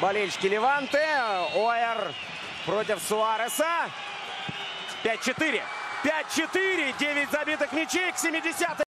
болельщики Леванты. Оэр против Суареса. 5-4. 5-4. 9 забитых мячей к 70-й.